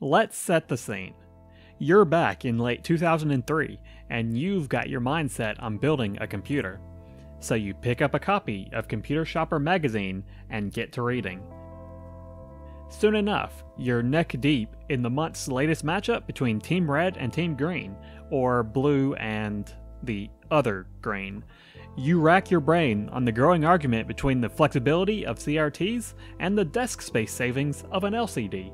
Let's set the scene. You're back in late 2003, and you've got your mindset on building a computer. So you pick up a copy of Computer Shopper magazine and get to reading. Soon enough, you're neck deep in the month's latest matchup between Team Red and Team Green, or Blue and the other green. You rack your brain on the growing argument between the flexibility of CRTs and the desk space savings of an LCD.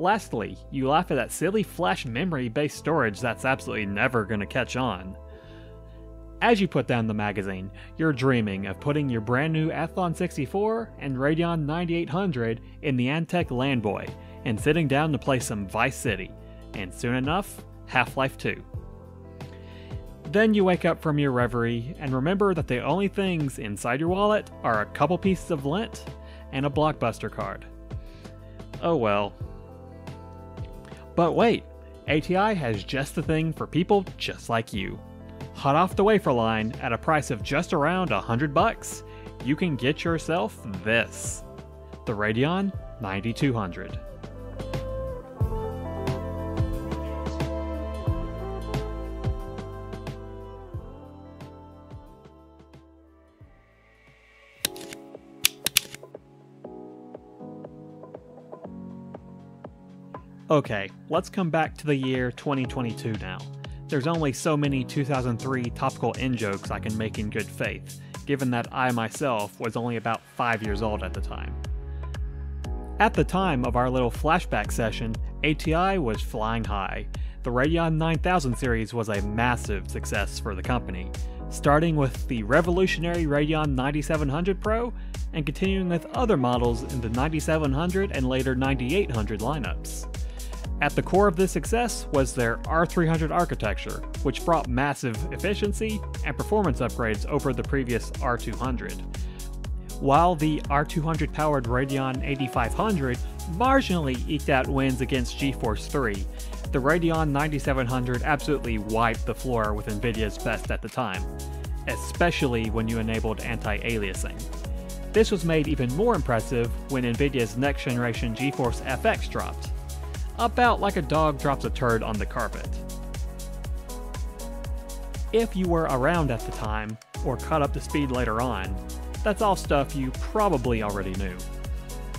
Lastly, you laugh at that silly flash memory based storage that's absolutely never going to catch on. As you put down the magazine, you're dreaming of putting your brand new Athlon 64 and Radeon 9800 in the Antec LANboy and sitting down to play some Vice City, and soon enough, Half Life 2. Then you wake up from your reverie and remember that the only things inside your wallet are a couple pieces of lint and a blockbuster card. Oh well. But wait, ATI has just the thing for people just like you hot off the wafer line at a price of just around 100 bucks, you can get yourself this. The Radeon 9200. Okay, let's come back to the year 2022 now. There's only so many 2003 topical in jokes I can make in good faith, given that I myself was only about 5 years old at the time. At the time of our little flashback session, ATI was flying high. The Radeon 9000 series was a massive success for the company, starting with the revolutionary Radeon 9700 Pro and continuing with other models in the 9700 and later 9800 lineups. At the core of this success was their R300 architecture, which brought massive efficiency and performance upgrades over the previous R200. While the R200 powered Radeon 8500 marginally eked out wins against GeForce 3, the Radeon 9700 absolutely wiped the floor with Nvidia's best at the time, especially when you enabled anti aliasing. This was made even more impressive when Nvidia's next generation GeForce FX dropped about like a dog drops a turd on the carpet. If you were around at the time, or caught up to speed later on, that's all stuff you probably already knew.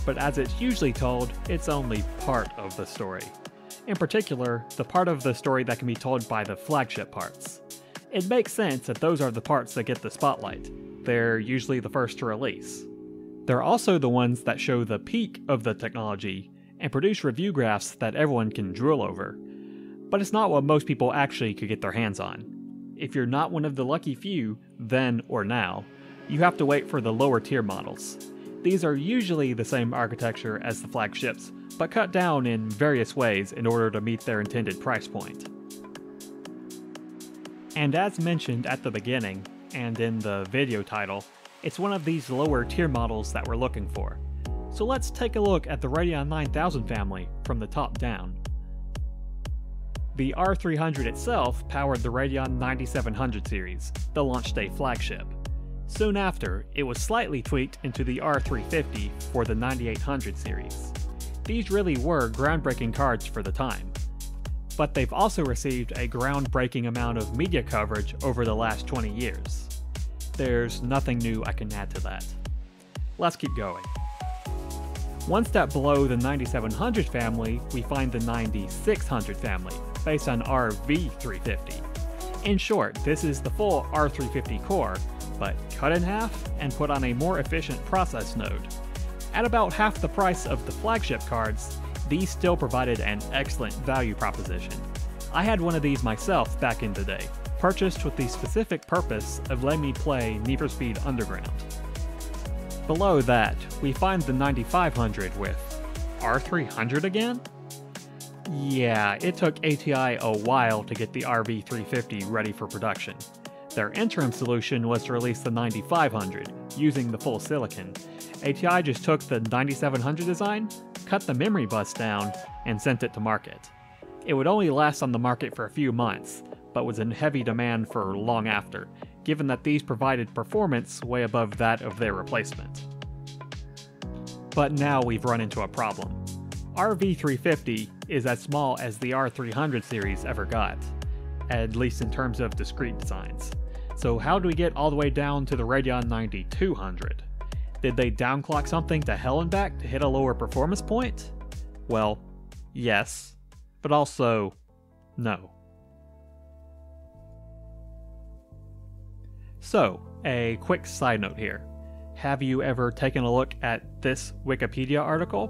But as it's usually told, it's only part of the story. In particular, the part of the story that can be told by the flagship parts. It makes sense that those are the parts that get the spotlight. They're usually the first to release. They're also the ones that show the peak of the technology and produce review graphs that everyone can drool over. But it's not what most people actually could get their hands on. If you're not one of the lucky few, then or now, you have to wait for the lower tier models. These are usually the same architecture as the flagships, but cut down in various ways in order to meet their intended price point. And as mentioned at the beginning, and in the video title, it's one of these lower tier models that we're looking for. So let's take a look at the Radeon 9000 family from the top down. The R300 itself powered the Radeon 9700 series, the launch day flagship. Soon after, it was slightly tweaked into the R350 for the 9800 series. These really were groundbreaking cards for the time. But they've also received a groundbreaking amount of media coverage over the last 20 years. There's nothing new I can add to that. Let's keep going. One step below the 9700 family, we find the 9600 family, based on RV350. In short, this is the full R350 core, but cut in half and put on a more efficient process node. At about half the price of the flagship cards, these still provided an excellent value proposition. I had one of these myself back in the day, purchased with the specific purpose of letting me play Need for Speed Underground. Below that, we find the 9500 with R300 again? Yeah, it took ATI a while to get the RV350 ready for production. Their interim solution was to release the 9500, using the full silicon. ATI just took the 9700 design, cut the memory bus down, and sent it to market. It would only last on the market for a few months, but was in heavy demand for long after, given that these provided performance way above that of their replacement. But now we've run into a problem. RV350 is as small as the R300 series ever got, at least in terms of discrete designs. So how do we get all the way down to the Radeon 9200? Did they downclock something to hell and back to hit a lower performance point? Well, yes, but also no. So, a quick side note here. Have you ever taken a look at this Wikipedia article?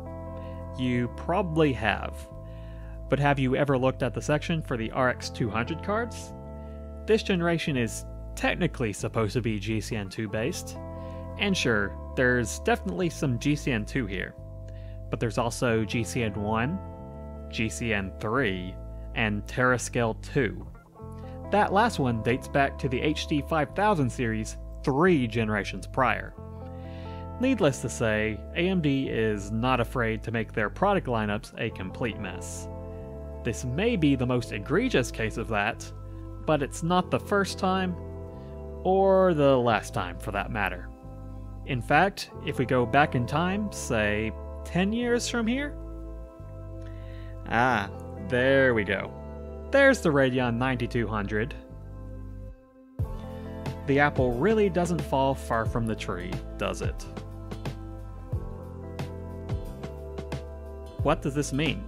You probably have. But have you ever looked at the section for the RX 200 cards? This generation is technically supposed to be GCN2 based. And sure, there's definitely some GCN2 here. But there's also GCN1, GCN3, and Terascale 2. That last one dates back to the HD 5000 series three generations prior. Needless to say, AMD is not afraid to make their product lineups a complete mess. This may be the most egregious case of that, but it's not the first time, or the last time for that matter. In fact, if we go back in time, say 10 years from here? Ah, there we go. There's the Radeon 9200. The apple really doesn't fall far from the tree, does it? What does this mean?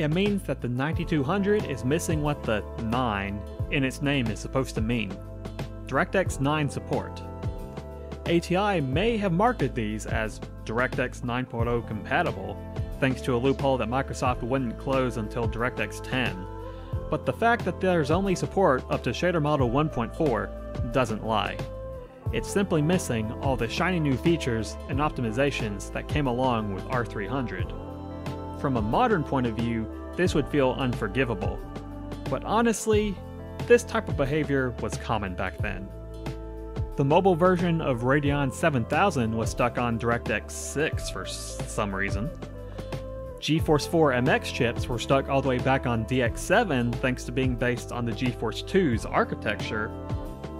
It means that the 9200 is missing what the 9 in its name is supposed to mean DirectX 9 support. ATI may have marketed these as DirectX 9.0 compatible, thanks to a loophole that Microsoft wouldn't close until DirectX 10, but the fact that there's only support up to shader model 1.4 doesn't lie. It's simply missing all the shiny new features and optimizations that came along with R300. From a modern point of view, this would feel unforgivable. But honestly, this type of behavior was common back then. The mobile version of Radeon 7000 was stuck on DirectX 6 for some reason. GeForce 4 MX chips were stuck all the way back on DX7 thanks to being based on the GeForce 2's architecture,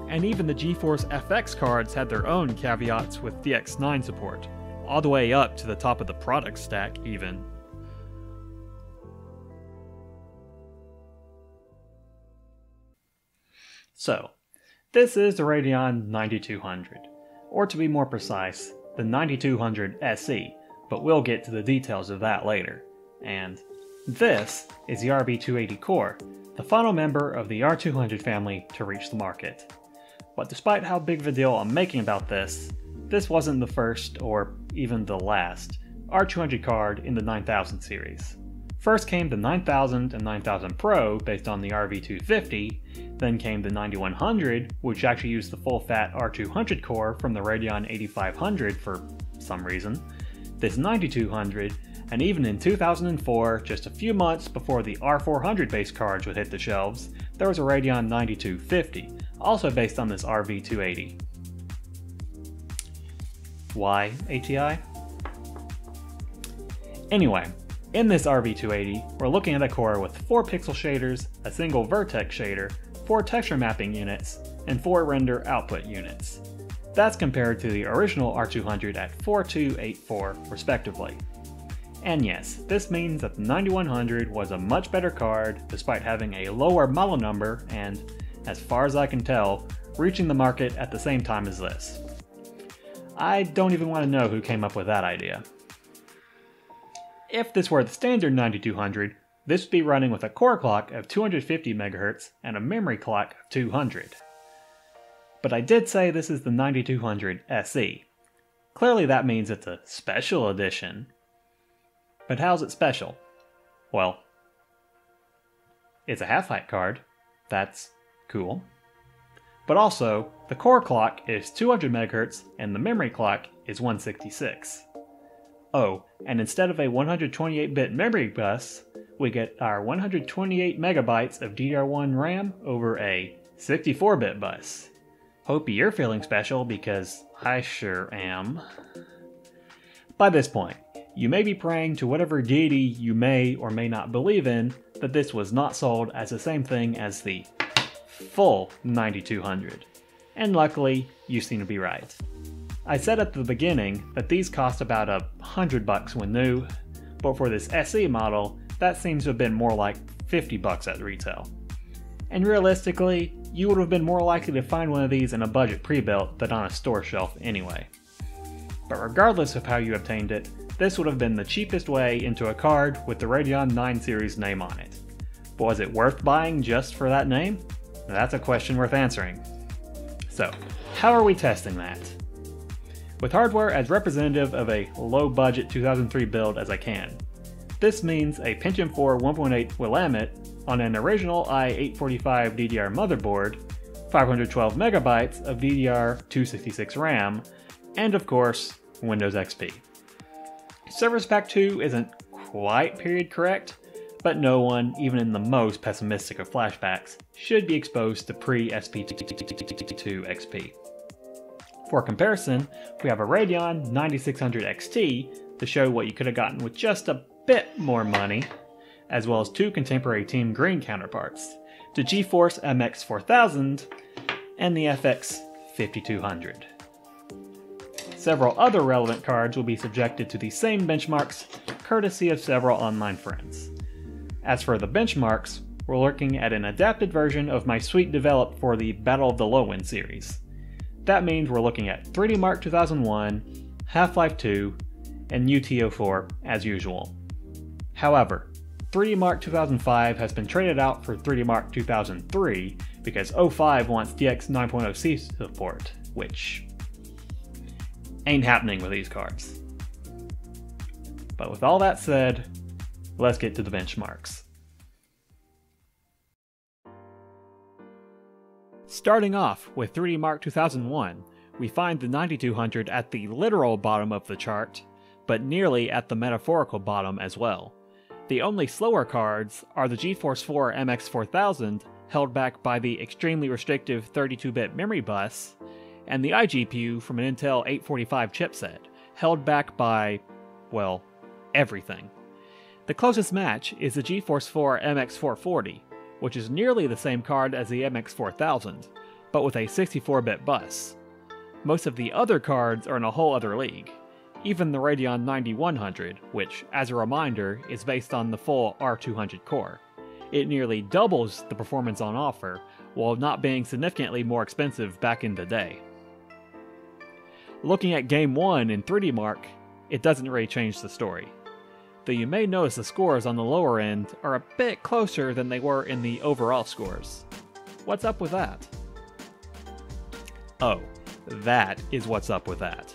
and even the GeForce FX cards had their own caveats with DX9 support, all the way up to the top of the product stack even. So, this is the Radeon 9200, or to be more precise, the 9200 SE, but we'll get to the details of that later. And this is the RV280 core, the final member of the R200 family to reach the market. But despite how big of a deal I'm making about this, this wasn't the first, or even the last, R200 card in the 9000 series. First came the 9000 and 9000 Pro based on the RV250, then came the 9100, which actually used the full fat R200 core from the Radeon 8500 for some reason, this 9200, and even in 2004, just a few months before the R400 based cards would hit the shelves, there was a Radeon 9250, also based on this RV280. Why ATI? Anyway, in this RV280, we're looking at a core with 4 pixel shaders, a single vertex shader, 4 texture mapping units, and 4 render output units. That's compared to the original R200 at 4284 respectively. And yes, this means that the 9100 was a much better card despite having a lower model number and, as far as I can tell, reaching the market at the same time as this. I don't even want to know who came up with that idea. If this were the standard 9200, this would be running with a core clock of 250 MHz and a memory clock of 200. But I did say this is the 9200 SE. Clearly that means it's a special edition. But how's it special? Well, it's a half-height card. That's cool. But also, the core clock is 200 MHz and the memory clock is 166. Oh, and instead of a 128-bit memory bus, we get our 128 megabytes of DDR1 RAM over a 64-bit bus. Hope you're feeling special because I sure am. By this point, you may be praying to whatever deity you may or may not believe in that this was not sold as the same thing as the full 9200. And luckily, you seem to be right. I said at the beginning that these cost about a hundred bucks when new, but for this SE model, that seems to have been more like 50 bucks at retail. And realistically, you would have been more likely to find one of these in a budget pre-built than on a store shelf anyway. But regardless of how you obtained it, this would have been the cheapest way into a card with the Radeon 9 series name on it. But was it worth buying just for that name? That's a question worth answering. So, how are we testing that? With hardware as representative of a low budget 2003 build as I can. This means a Pentium 4 1.8 Willamette on an original i845 DDR motherboard, 512 megabytes of DDR266 RAM, and of course, Windows XP. Service Pack 2 isn't quite period correct, but no one, even in the most pessimistic of flashbacks, should be exposed to pre-SP2 XP. For comparison, we have a Radeon 9600 XT to show what you could have gotten with just a bit more money, as well as two contemporary Team Green counterparts, the GeForce MX 4000 and the FX 5200. Several other relevant cards will be subjected to the same benchmarks, courtesy of several online friends. As for the benchmarks, we're looking at an adapted version of my suite developed for the Battle of the Low-End series. That means we're looking at 3D Mark 2001, Half-Life 2, and UT04 as usual. However, 3D Mark 2005 has been traded out for 3D Mark 2003 because 05 wants DX 9.0C support, which ain't happening with these cards. But with all that said, let's get to the benchmarks. Starting off with 3D Mark 2001, we find the 9200 at the literal bottom of the chart, but nearly at the metaphorical bottom as well. The only slower cards are the GeForce 4 MX 4000, held back by the extremely restrictive 32 bit memory bus, and the iGPU from an Intel 845 chipset, held back by, well, everything. The closest match is the GeForce 4 MX440, which is nearly the same card as the MX4000, but with a 64 bit bus. Most of the other cards are in a whole other league. Even the Radeon 9100, which, as a reminder, is based on the full R200 core. It nearly doubles the performance on offer, while not being significantly more expensive back in the day. Looking at Game 1 in 3D Mark, it doesn't really change the story. Though you may notice the scores on the lower end are a bit closer than they were in the overall scores. What's up with that? Oh, that is what's up with that.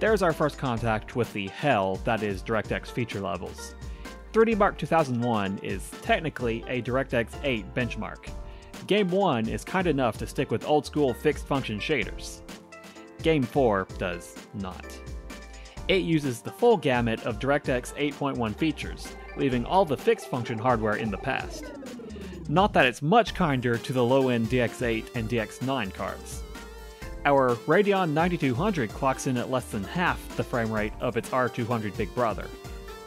There's our first contact with the hell that is DirectX feature levels. 3D Mark 2001 is technically a DirectX 8 benchmark. Game 1 is kind enough to stick with old school fixed function shaders. Game 4 does not. It uses the full gamut of DirectX 8.1 features, leaving all the fixed function hardware in the past. Not that it's much kinder to the low end DX8 and DX9 cards. Our Radeon 9200 clocks in at less than half the frame rate of its R200 big brother,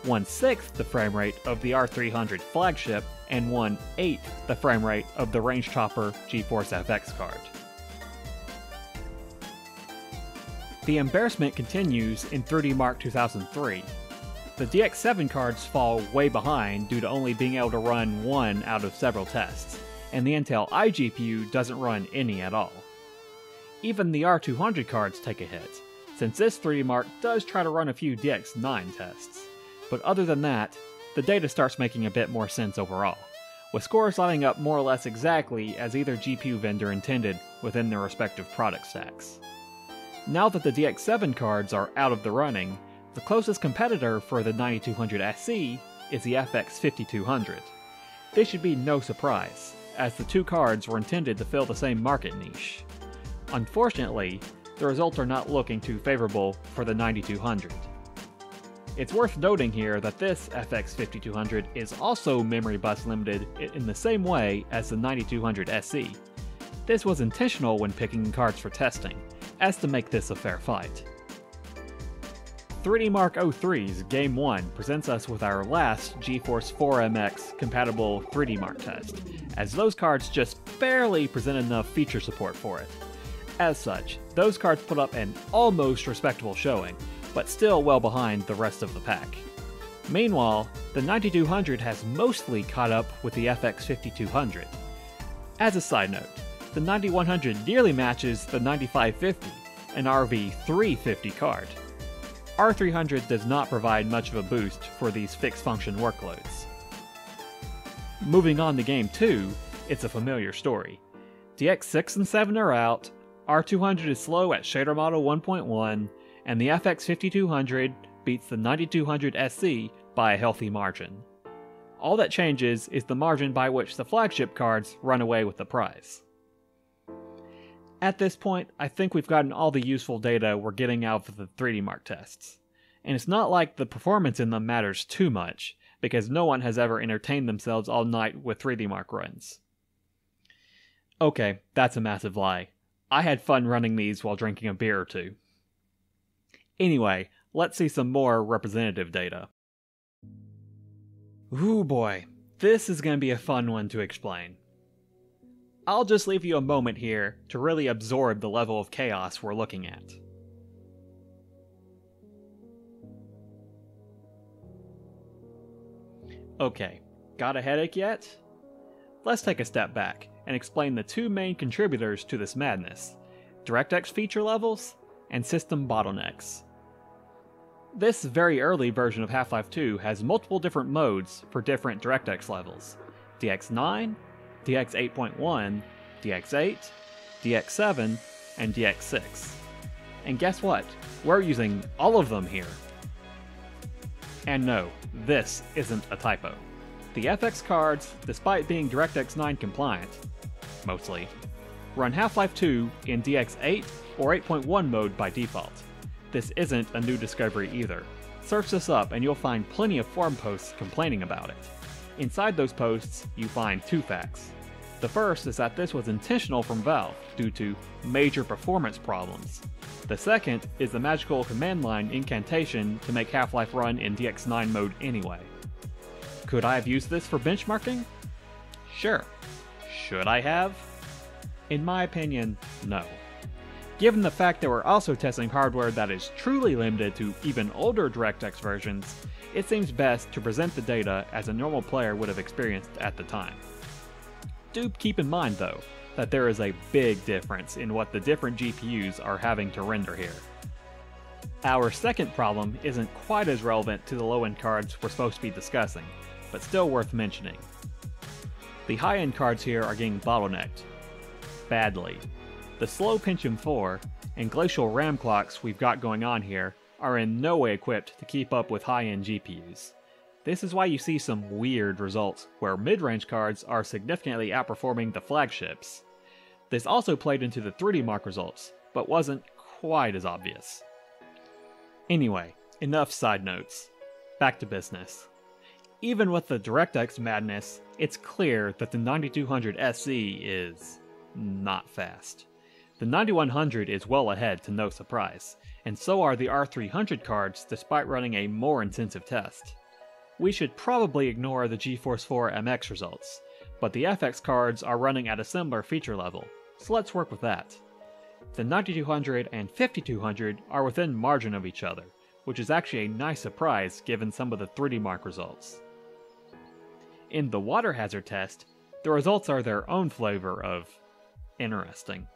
one sixth the frame rate of the R300 flagship, and one eighth the frame rate of the Range Chopper GeForce FX card. The embarrassment continues in 3D Mark 2003. The DX7 cards fall way behind due to only being able to run one out of several tests, and the Intel iGPU doesn't run any at all. Even the R200 cards take a hit, since this 3D Mark does try to run a few DX9 tests. But other than that, the data starts making a bit more sense overall, with scores lining up more or less exactly as either GPU vendor intended within their respective product stacks. Now that the DX7 cards are out of the running, the closest competitor for the 9200 SE is the FX 5200. This should be no surprise, as the two cards were intended to fill the same market niche. Unfortunately, the results are not looking too favorable for the 9200. It's worth noting here that this FX 5200 is also memory bus limited in the same way as the 9200 SE. This was intentional when picking cards for testing, as to make this a fair fight. 3D Mark 03's Game 1 presents us with our last GeForce 4MX compatible 3D Mark test, as those cards just barely present enough feature support for it. As such, those cards put up an almost respectable showing, but still well behind the rest of the pack. Meanwhile, the 9200 has mostly caught up with the FX 5200. As a side note, the 9100 nearly matches the 9550, an RV 350 card. R300 does not provide much of a boost for these fixed function workloads. Moving on to game 2, it's a familiar story. DX6 and 7 are out, R200 is slow at shader model 1.1, and the FX5200 beats the 9200 SE by a healthy margin. All that changes is the margin by which the flagship cards run away with the prize. At this point, I think we've gotten all the useful data we're getting out of the 3D Mark tests. And it's not like the performance in them matters too much, because no one has ever entertained themselves all night with 3D Mark runs. Okay, that's a massive lie. I had fun running these while drinking a beer or two. Anyway, let's see some more representative data. Ooh boy, this is going to be a fun one to explain. I'll just leave you a moment here to really absorb the level of chaos we're looking at. Okay, got a headache yet? Let's take a step back and explain the two main contributors to this madness DirectX feature levels and system bottlenecks. This very early version of Half Life 2 has multiple different modes for different DirectX levels DX9, DX 8.1, DX 8, DX 7, and DX 6. And guess what? We're using all of them here. And no, this isn't a typo. The FX cards, despite being DirectX 9 compliant, mostly, run Half-Life 2 in DX 8 or 8.1 mode by default. This isn't a new discovery either. Search this up and you'll find plenty of forum posts complaining about it. Inside those posts, you find two facts. The first is that this was intentional from Valve due to major performance problems. The second is the magical command line incantation to make Half-Life run in DX9 mode anyway. Could I have used this for benchmarking? Sure. Should I have? In my opinion, no. Given the fact that we're also testing hardware that is truly limited to even older DirectX versions, it seems best to present the data as a normal player would have experienced at the time. Do keep in mind, though, that there is a big difference in what the different GPUs are having to render here. Our second problem isn't quite as relevant to the low end cards we're supposed to be discussing, but still worth mentioning. The high end cards here are getting bottlenecked. Badly. The slow Pentium 4 and glacial RAM clocks we've got going on here are in no way equipped to keep up with high end GPUs. This is why you see some weird results, where mid-range cards are significantly outperforming the flagships. This also played into the 3D Mark results, but wasn't quite as obvious. Anyway, enough side notes. Back to business. Even with the DirectX madness, it's clear that the 9200 SE is not fast. The 9100 is well ahead to no surprise, and so are the R300 cards despite running a more intensive test we should probably ignore the GeForce 4 MX results, but the FX cards are running at a similar feature level, so let's work with that. The 9200 and 5200 are within margin of each other, which is actually a nice surprise given some of the 3D Mark results. In the water hazard test, the results are their own flavor of interesting.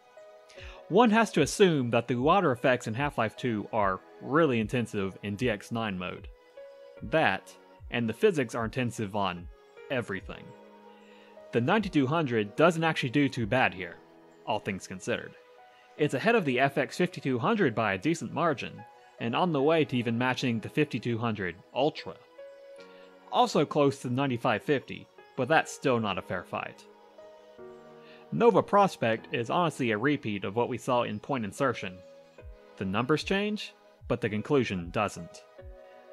One has to assume that the water effects in Half-Life 2 are really intensive in DX9 mode. That, and the physics are intensive on everything. The 9200 doesn't actually do too bad here, all things considered. It's ahead of the FX 5200 by a decent margin, and on the way to even matching the 5200 Ultra. Also close to the 9550, but that's still not a fair fight. Nova Prospekt is honestly a repeat of what we saw in point insertion. The numbers change, but the conclusion doesn't.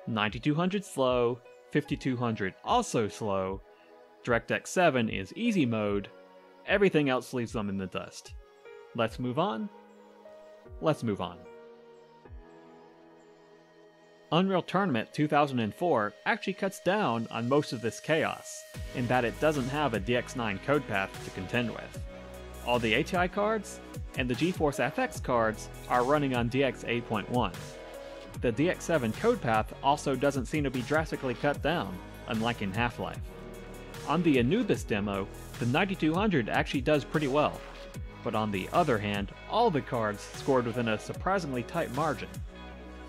9200 slow, 5200 also slow, DirectX 7 is easy mode, everything else leaves them in the dust. Let's move on? Let's move on. Unreal Tournament 2004 actually cuts down on most of this chaos, in that it doesn't have a DX9 code path to contend with. All the ATI cards and the GeForce FX cards are running on DX 8.1. the DX7 code path also doesn't seem to be drastically cut down, unlike in Half-Life. On the Anubis demo, the 9200 actually does pretty well, but on the other hand, all the cards scored within a surprisingly tight margin.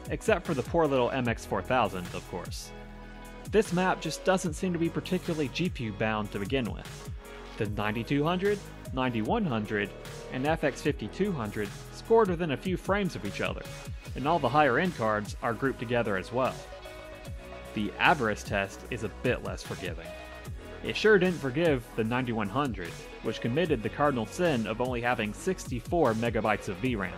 Except for the poor little MX4000, of course. This map just doesn't seem to be particularly GPU bound to begin with. The 9200, 9100, and FX5200 scored within a few frames of each other, and all the higher end cards are grouped together as well. The Avarice test is a bit less forgiving. It sure didn't forgive the 9100, which committed the cardinal sin of only having 64 megabytes of VRAM,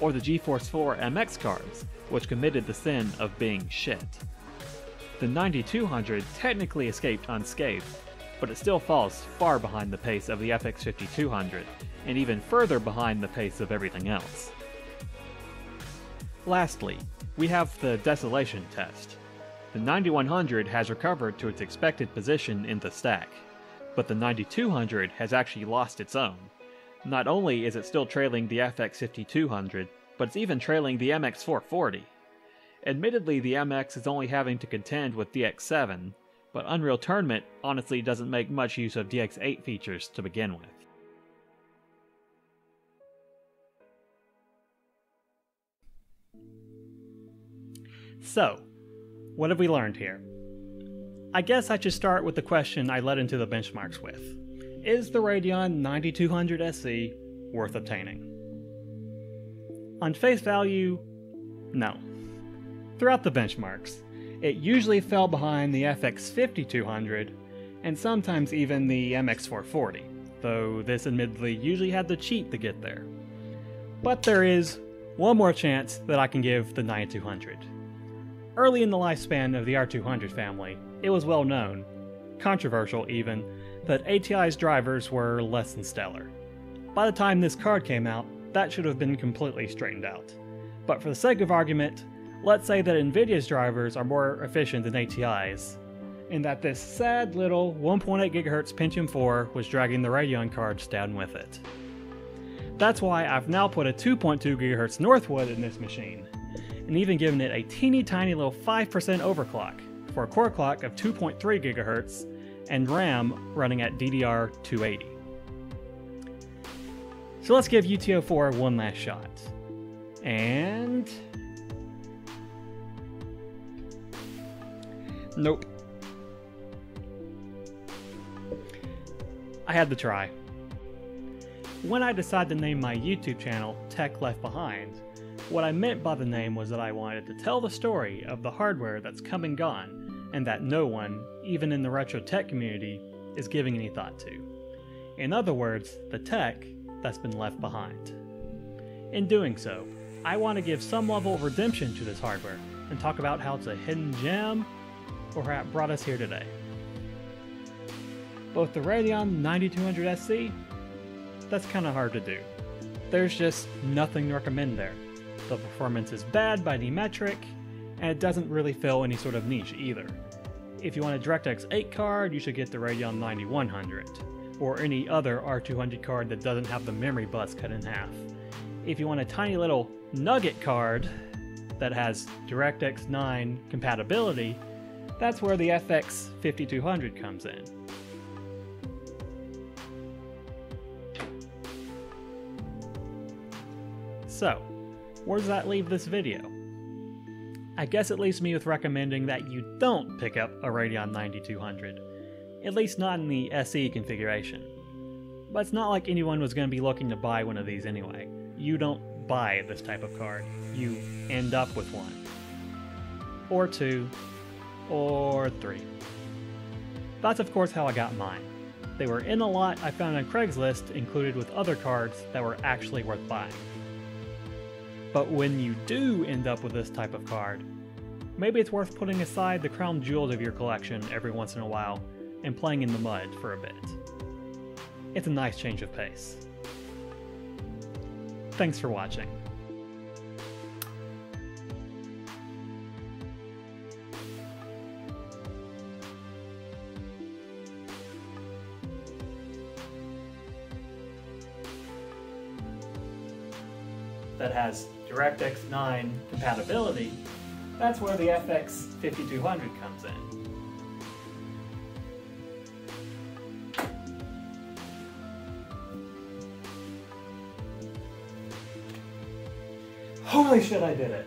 or the GeForce 4 MX cards, which committed the sin of being shit. The 9200 technically escaped unscathed, but it still falls far behind the pace of the FX 5200, and even further behind the pace of everything else. Lastly, we have the Desolation test. The 9100 has recovered to its expected position in the stack, but the 9200 has actually lost its own. Not only is it still trailing the FX 5200, but it's even trailing the MX 440. Admittedly, the MX is only having to contend with DX7, but Unreal Tournament honestly doesn't make much use of DX8 features to begin with. So, what have we learned here? I guess I should start with the question I led into the benchmarks with. Is the Radeon 9200 SE worth obtaining? On face value, no. Throughout the benchmarks, it usually fell behind the FX 5200 and sometimes even the MX 440, though this admittedly usually had to cheat to get there. But there is one more chance that I can give the 9200. Early in the lifespan of the R200 family, it was well known, controversial even, that ATI's drivers were less than stellar. By the time this card came out, that should have been completely straightened out. But for the sake of argument, let's say that NVIDIA's drivers are more efficient than ATI's, and that this sad little 1.8 GHz Pentium 4 was dragging the Radeon cards down with it. That's why I've now put a 2.2 GHz Northwood in this machine, and even given it a teeny tiny little 5% overclock for a core clock of 2.3 GHz and RAM running at DDR 280. So let's give UT04 one last shot. And... Nope. I had to try. When I decided to name my YouTube channel Tech Left Behind, what I meant by the name was that I wanted to tell the story of the hardware that's come and gone, and that no one, even in the retro tech community, is giving any thought to. In other words, the tech that's been left behind. In doing so, I want to give some level of redemption to this hardware and talk about how it's a hidden gem or how it brought us here today. Both the Radeon 9200 SE, that's kind of hard to do. There's just nothing to recommend there. The performance is bad by any metric, and it doesn't really fill any sort of niche either. If you want a DirectX 8 card, you should get the Radeon 9100, or any other R200 card that doesn't have the memory bus cut in half. If you want a tiny little nugget card that has DirectX 9 compatibility, that's where the FX 5200 comes in. So, where does that leave this video? I guess it leaves me with recommending that you don't pick up a Radeon 9200, at least not in the SE configuration. But it's not like anyone was going to be looking to buy one of these anyway. You don't buy this type of card, you end up with one. Or two, or three. That's of course how I got mine. They were in a lot I found on Craigslist included with other cards that were actually worth buying. But when you do end up with this type of card, maybe it's worth putting aside the crown jewels of your collection every once in a while and playing in the mud for a bit. It's a nice change of pace. Thanks for watching. that has DirectX 9 compatibility That's where the FX 5200 comes in. Holy shit, I did it!